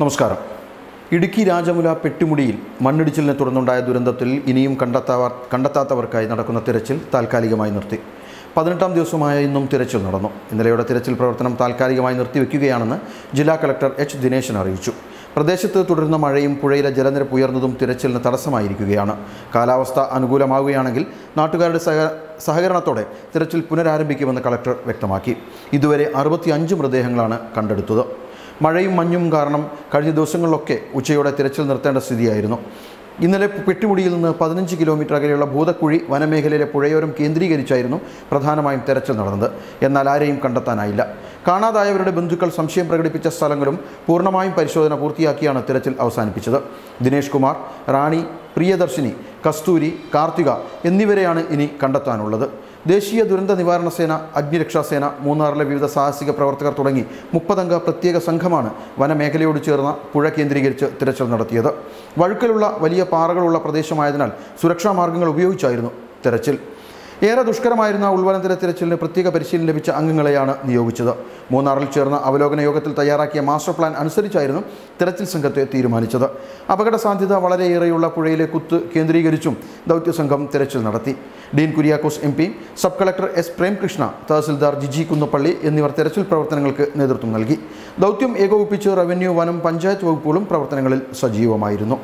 നമസ്കാരം. ഇടുക്കി രാജമുല പെട്ടിമുടിയിൽ മണ്ണിടിച്ചിലിനെ തുടർന്നുണ്ടായ ദുരന്തത്തിൽ ഇനിയും കണ്ടെത്താവ കണ്ടെത്താത്തവർക്കായി നടക്കുന്ന തിരച്ചിൽ താൽക്കാലികമായി നിർത്തി. പതിനെട്ടാം ദിവസമായ ഇന്നും തിരച്ചിൽ നടന്നു. ഇന്നലെയുടെ തിരച്ചിൽ പ്രവർത്തനം താൽക്കാലികമായി നിർത്തിവെക്കുകയാണെന്ന് ജില്ലാ കളക്ടർ എച്ച് ദിനേശൻ അറിയിച്ചു. പ്രദേശത്ത് തുടരുന്ന മഴയും പുഴയിലെ ജലനിരപ്പ് ഉയർന്നതും തിരച്ചിലിന് തടസ്സമായിരിക്കുകയാണ്. കാലാവസ്ഥ അനുകൂലമാവുകയാണെങ്കിൽ നാട്ടുകാരുടെ സഹ സഹകരണത്തോടെ തിരച്ചിൽ പുനരാരംഭിക്കുമെന്ന് കളക്ടർ വ്യക്തമാക്കി. ഇതുവരെ അറുപത്തിയഞ്ച് മൃതദേഹങ്ങളാണ് കണ്ടെടുത്തത്. മഴയും മഞ്ഞും കാരണം കഴിഞ്ഞ ദിവസങ്ങളിലൊക്കെ ഉച്ചയോടെ തിരച്ചിൽ നിർത്തേണ്ട സ്ഥിതിയായിരുന്നു. ഇന്നലെ പെട്ടിമുടിയിൽ നിന്ന് പതിനഞ്ച് കിലോമീറ്റർ അകലെയുള്ള ഭൂതക്കുഴി വനമേഖലയിലെ പുഴയോരം കേന്ദ്രീകരിച്ചായിരുന്നു പ്രധാനമായും തെരച്ചിൽ നടന്നത്. എന്നാൽ ആരെയും കണ്ടെത്താനായില്ല. കാണാതായവരുടെ ബന്ധുക്കൾ സംശയം പ്രകടിപ്പിച്ച സ്ഥലങ്ങളും പൂർണമായും പരിശോധന പൂർത്തിയാക്കിയാണ് തിരച്ചിൽ അവസാനിപ്പിച്ചത്. ദിനേഷ് കുമാർ റാണി പ്രിയദർശിനി കസ്തൂരി കാർത്തിക എന്നിവരെയാണ് ഇനി കണ്ടെത്താനുള്ളത്. ദേശീയ ദുരന്ത നിവാരണ സേന അഗ്നിരക്ഷാസേന മൂന്നാറിലെ വിവിധ സാഹസിക പ്രവർത്തകർ തുടങ്ങി മുപ്പതംഗ പ്രത്യേക സംഘമാണ് വനമേഖലയോട് ചേർന്ന പുഴ കേന്ദ്രീകരിച്ച് തിരച്ചിൽ നടത്തിയത്. വഴുക്കലുള്ള വലിയ പാറകളുള്ള പ്രദേശമായതിനാൽ സുരക്ഷാ മാർഗങ്ങൾ ഉപയോഗിച്ചായിരുന്നു തെരച്ചിൽ. ഏറെ ദുഷ്കരമായിരുന്ന ഉൾവനത്തിലെ തിരച്ചിലിന് പ്രത്യേക പരിശീലനം ലഭിച്ച അംഗങ്ങളെയാണ് നിയോഗിച്ചത്. മൂന്നാറിൽ ചേർന്ന അവലോകന യോഗത്തിൽ തയ്യാറാക്കിയ മാസ്റ്റർ പ്ലാൻ അനുസരിച്ചായിരുന്നു തിരച്ചിൽ സംഘത്തെ തീരുമാനിച്ചത്. അപകട സാധ്യത വളരെയേറെയുള്ള പുഴയിലെ കുത്ത് കേന്ദ്രീകരിച്ചും ദൗത്യ സംഘം തിരച്ചിൽ നടത്തി. Dean Kuriakose M P sub collector S Premkrishna tahsildar Jiji Kunnappally എന്നിവർ തെരച്ചിൽ പ്രവർത്തനങ്ങൾക്ക് നേതൃത്വം നൽകി. ദൗത്യം ഏകോപിപ്പിച്ച് റവന്യൂ വനം പഞ്ചായത്ത് വകുപ്പുകളും പ്രവർത്തനങ്ങളിൽ സജീവമായിരുന്നു.